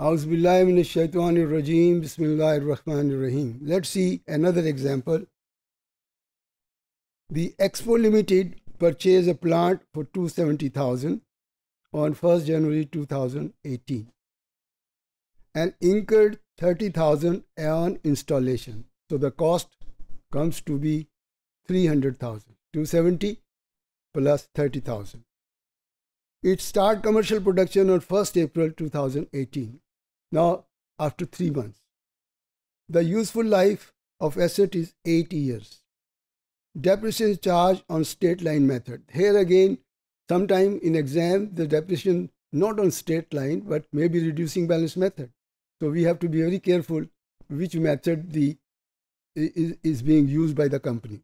Auzubillahiminashaitanirrajim. Bismillahirrahmanirrahim. Let's see another example. The Expo Limited purchased a plant for 270,000 on 1st January 2018 and incurred 30,000 on installation. So the cost comes to be 300,000. 270 plus 30,000. It started commercial production on 1st April 2018. Now, after three months, the useful life of asset is eight years. Depreciation charge on straight line method. Here again, sometime in exam, the depreciation not on straight line, but maybe reducing balance method. So we have to be very careful which method the is, is being used by the company.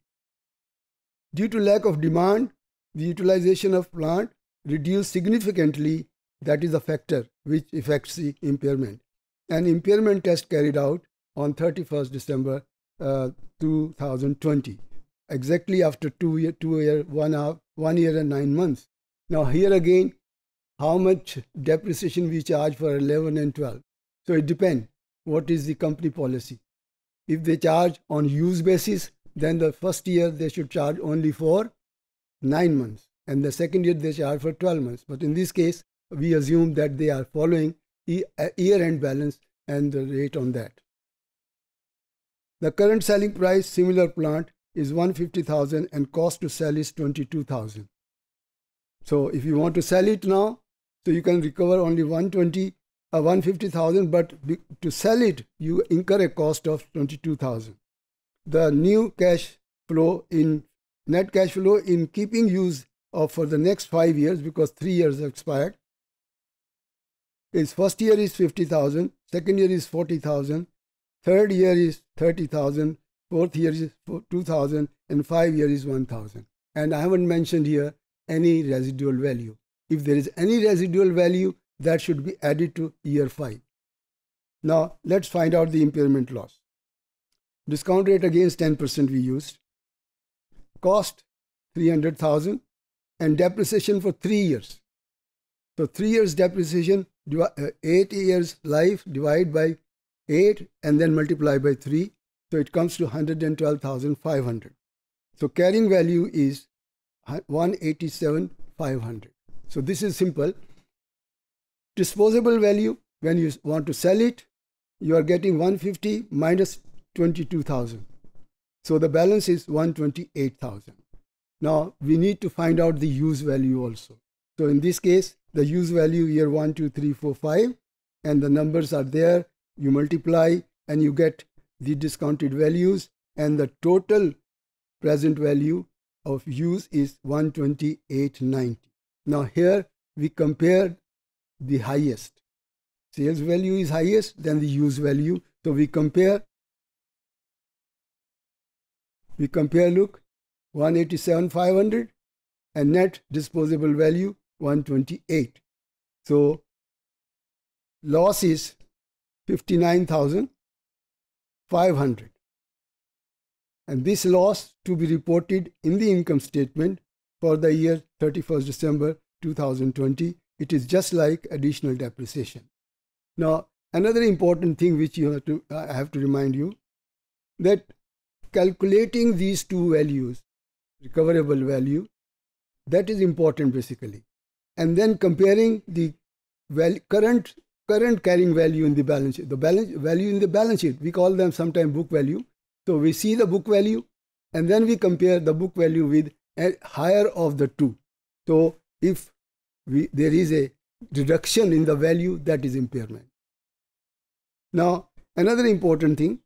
Due to lack of demand, the utilization of plant reduced significantly. That is a factor which affects the impairment. An impairment test carried out on 31st December uh, 2020, exactly after two year, two year, one hour, one year and nine months. Now here again, how much depreciation we charge for 11 and 12. So it depends. What is the company policy? If they charge on use basis, then the first year they should charge only for nine months, and the second year they charge for 12 months. But in this case, we assume that they are following year-end balance and the rate on that. The current selling price, similar plant, is 150,000 and cost to sell is 22,000. So if you want to sell it now, so you can recover only 120 uh, 150,000, but to sell it, you incur a cost of 22,000. The new cash flow in net cash flow in keeping use of for the next five years because three years have expired is first year is 50,000, second year is 40,000, third year is 30,000, fourth year is 2,000, and five year is 1,000. And I haven't mentioned here any residual value. If there is any residual value, that should be added to year 5. Now let's find out the impairment loss. Discount rate against 10% we used. Cost 300,000 and depreciation for 3 years. So 3 years depreciation, uh, 8 years life divided by 8 and then multiply by 3. So it comes to 112,500. So carrying value is 187,500. So this is simple disposable value when you want to sell it you are getting 150 minus 22000 so the balance is 128000 now we need to find out the use value also so in this case the use value here 1 2 3 4 5 and the numbers are there you multiply and you get the discounted values and the total present value of use is 128.90 now here we compare the highest. Sales value is highest than the use value. So we compare. We compare, look, 187, 500 and net disposable value 128. So loss is 59,500. And this loss to be reported in the income statement for the year 31st December 2020 it is just like additional depreciation. Now, another important thing which you have to, I have to remind you that calculating these two values, recoverable value, that is important basically. And then comparing the val- current current carrying value in the balance sheet, the balance value in the balance sheet, we call them sometimes book value. So we see the book value and then we compare the book value with a higher of the two. So if we, there is a reduction in the value that is impairment. Now, another important thing,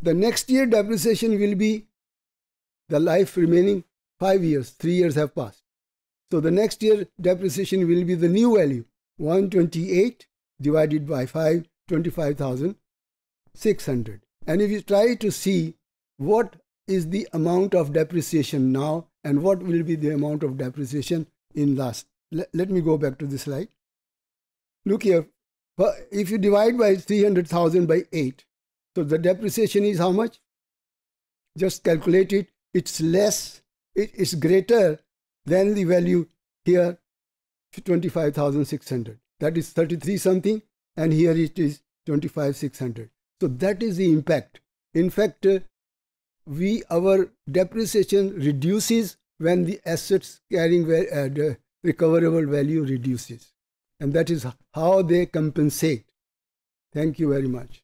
the next year depreciation will be the life remaining five years, three years have passed. So the next year depreciation will be the new value, 128 divided by 5, 25,600. And if you try to see what is the amount of depreciation now and what will be the amount of depreciation in last let, let me go back to the slide. Look here. If you divide by 300,000 by 8, so the depreciation is how much? Just calculate it. It's less, it is greater than the value here, 25,600. That is 33 something. and here it is 25,600. So that is the impact. In fact, uh, we our depreciation reduces when the assets carrying uh, the recoverable value reduces. And that is how they compensate. Thank you very much.